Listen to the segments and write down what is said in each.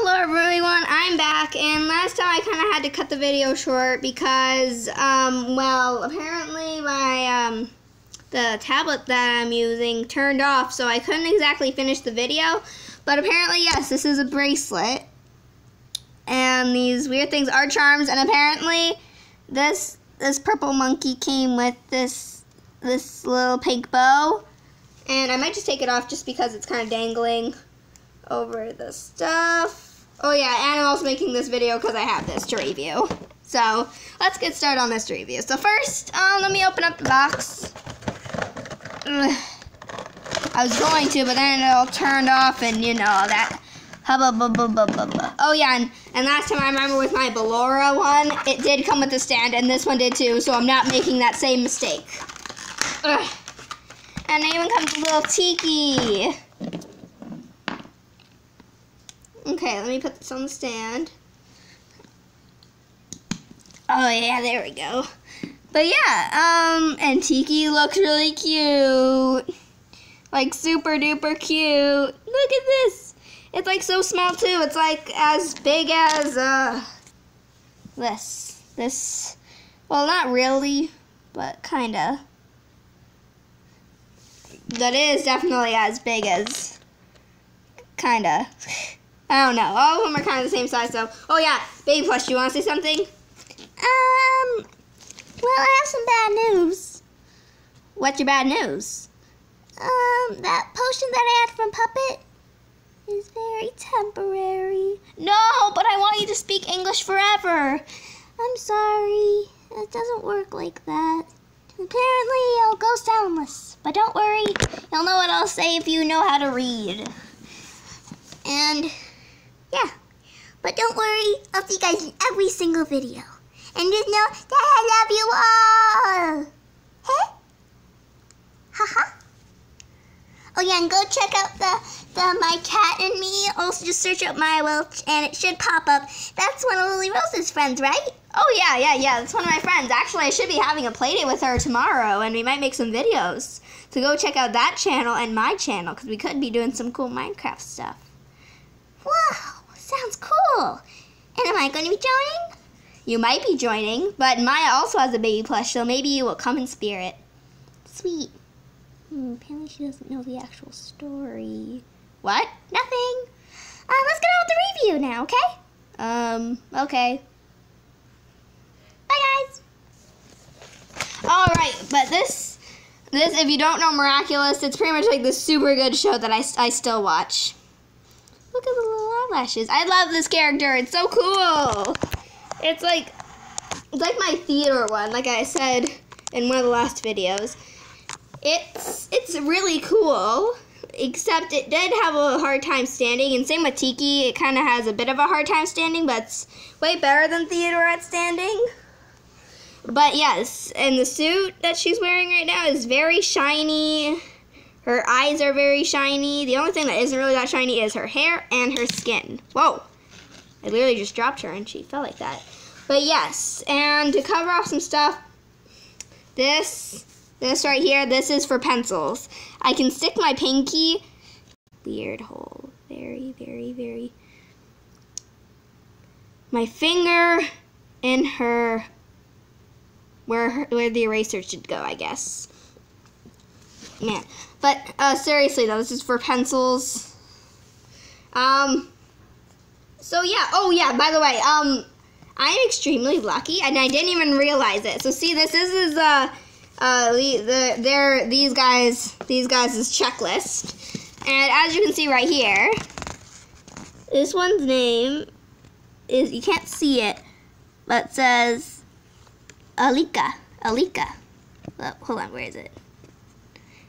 Hello everyone, I'm back and last time I kind of had to cut the video short because, um, well, apparently my, um, the tablet that I'm using turned off so I couldn't exactly finish the video. But apparently, yes, this is a bracelet. And these weird things are charms and apparently this, this purple monkey came with this, this little pink bow. And I might just take it off just because it's kind of dangling over the stuff. Oh yeah, and I'm also making this video because I have this to review. So let's get started on this review. So first, um, let me open up the box. Ugh. I was going to, but then it all turned off and you know all that. Oh yeah, and, and last time I remember with my Ballora one, it did come with a stand, and this one did too, so I'm not making that same mistake. Ugh. And it even comes with a little Tikki. Okay, let me put this on the stand. Oh yeah, there we go. But yeah, um, and Tikki looks really cute. Like super duper cute. Look at this. It's like so small too. It's like as big as, uh, this. This, well not really, but kinda. That is definitely as big as, kinda. I don't know. All of them are kind of the same size, so. Oh, yeah. Baby Plush, do you want to say something? Um, well, I have some bad news. What's your bad news? Um, that potion that I had from Puppet is very temporary. No, but I want you to speak English forever. I'm sorry. It doesn't work like that. Apparently, I'll go soundless. But don't worry, you'll know what I'll say if you know how to read. And yeah. But don't worry, I'll see you guys in every single video. And just know that I love you all. Hey? Haha. Oh yeah, and go check out the, the My Cat and Me. Also just search up My Welch and it should pop up. That's one of Lily Rose's friends, right? Oh yeah, yeah, yeah. That's one of my friends. Actually, I should be having a playdate with her tomorrow and we might make some videos. So go check out that channel and my channel because we could be doing some cool Minecraft stuff. Wow. Sounds cool. And am I going to be joining? You might be joining, but Maya also has a baby plush, so maybe you will come in spirit. Sweet. Hmm, apparently she doesn't know the actual story. What? Nothing. Uh, let's get on with the review now, okay? Um, okay. Bye, guys. All right, but this, this, if you don't know Miraculous, it's pretty much like the super good show that I, I still watch. Look at the little eyelashes. I love this character. It's so cool. It's like it's like my theater one, like I said in one of the last videos. It's it's really cool, except it did have a hard time standing. And same with Tikki, it kind of has a bit of a hard time standing, but it's way better than Theodore at standing. But yes, and the suit that she's wearing right now is very shiny. Her eyes are very shiny. The only thing that isn't really that shiny is her hair and her skin. Whoa. I literally just dropped her and she fell like that. But yes, and to cover off some stuff, this, this right here, this is for pencils. I can stick my pinky, weird hole, very, very, very, my finger in her, where, her, where the eraser should go, I guess. Man, but uh, seriously though, this is for pencils. Um. So yeah. Oh yeah. By the way, um, I am extremely lucky, and I didn't even realize it. So see, this is, uh, uh, the, the these guys these guys' checklist, and as you can see right here, this one's name is you can't see it, but it says Alika. Alika. Oh, hold on, where is it?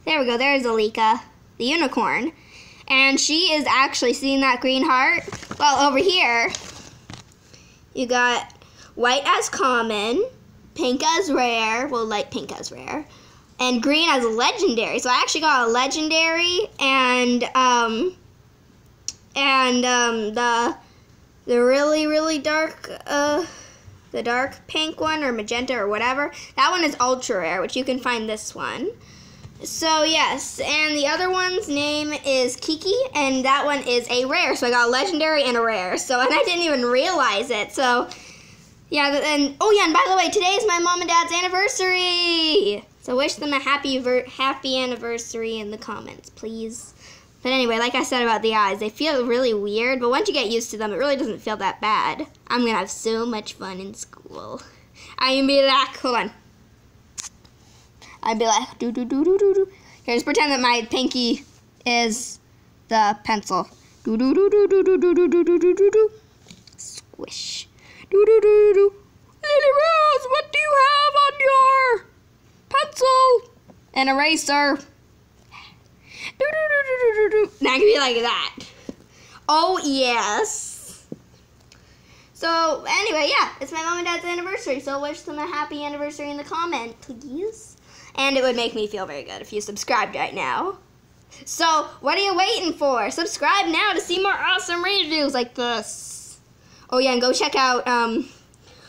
There we go. There's Alika, the unicorn. And she is actually seeing that green heart. Well, over here, you got white as common, pink as rare, well, light pink as rare, and green as legendary. So I actually got a legendary and um, and um, the the really really dark uh, the dark pink one or magenta or whatever. That one is ultra rare, which you can find this one. So yes, and the other one's name is Kiki, and that one is a rare. So I got a legendary and a rare. So and I didn't even realize it. So yeah, and oh yeah, and by the way, today is my mom and dad's anniversary. So wish them a happy happy anniversary in the comments, please. But anyway, like I said about the eyes, they feel really weird, but once you get used to them, it really doesn't feel that bad. I'm gonna have so much fun in school. I can be like, hold on. I'd be like, do do do do do do. Here, just pretend that my pinky is the pencil. Do do do do do do do do do do do do. Squish. Do do do do do. Lily Rose, what do you have on your pencil? An eraser. Do do do do do do do. Now I can be like that. Oh yes. So anyway, yeah, it's my mom and dad's anniversary. So wish them a happy anniversary in the comment, please. And it would make me feel very good if you subscribed right now. So what are you waiting for? Subscribe now to see more awesome reviews like this. Oh yeah, and go check out um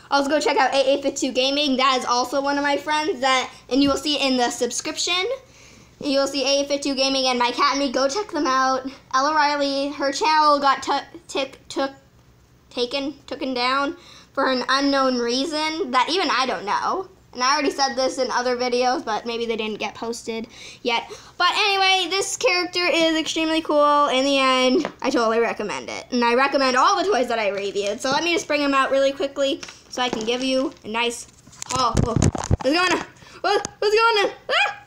also go check out AA52 Gaming. That is also one of my friends that and you will see it in the subscription. You'll see AA52 Gaming and my cat and me. Go check them out. Ella Riley, her channel got t- tick took taken taken down for an unknown reason that even I don't know. And I already said this in other videos, but maybe they didn't get posted yet. But anyway, this character is extremely cool. In the end, I totally recommend it. And I recommend all the toys that I reviewed. So let me just bring them out really quickly so I can give you a nice haul. Oh, what's going on? What, what's going on? Ah!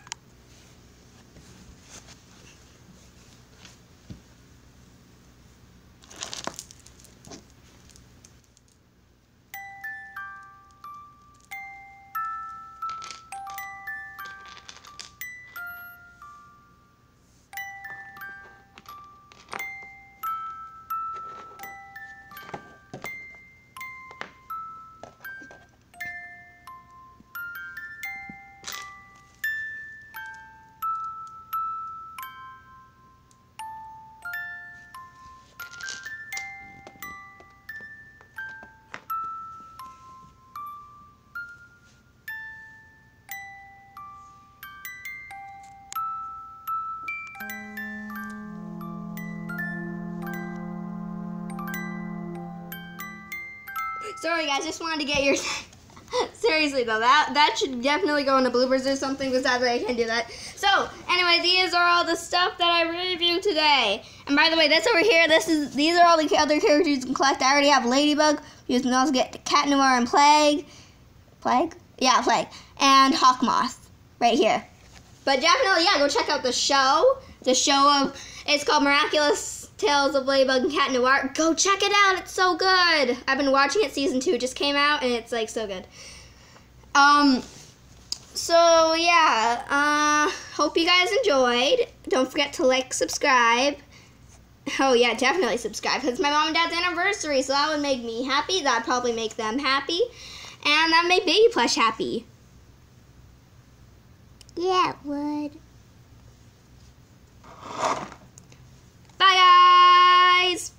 Sorry, guys. Just wanted to get your. Seriously though, that that should definitely go into bloopers or something because sadly I can't do that. So anyway, these are all the stuff that I reviewed today. And by the way, this over here, this is these are all the other characters you can collect. I already have Ladybug. You can also get Cat Noir and Plagg. Plagg? Yeah, Plagg. And Hawkmoth right here. But definitely, yeah, go check out the show. The show of it's called Miraculous Tales of Ladybug and Cat Noir. Go check it out. It's so good. I've been watching it. Season 2 just came out, and it's, like, so good. Um, so, yeah. Uh, hope you guys enjoyed. Don't forget to like, subscribe. Oh, yeah, definitely subscribe, because my mom and dad's anniversary, so that would make me happy. That'd probably make them happy. And that made Baby Plush happy. Yeah, it would. Bye, guys guys.